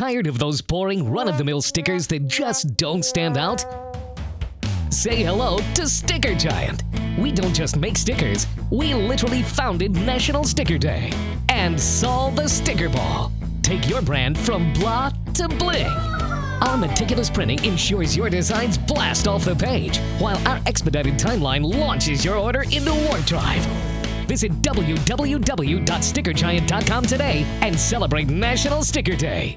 Tired of those boring, run of the mill stickers that just don't stand out? Say hello to Sticker Giant. We don't just make stickers, we literally founded National Sticker Day and saw the sticker ball. Take your brand from blah to bling. Our meticulous printing ensures your designs blast off the page, while our expedited timeline launches your order into warp drive. Visit www.stickergiant.com today and celebrate National Sticker Day.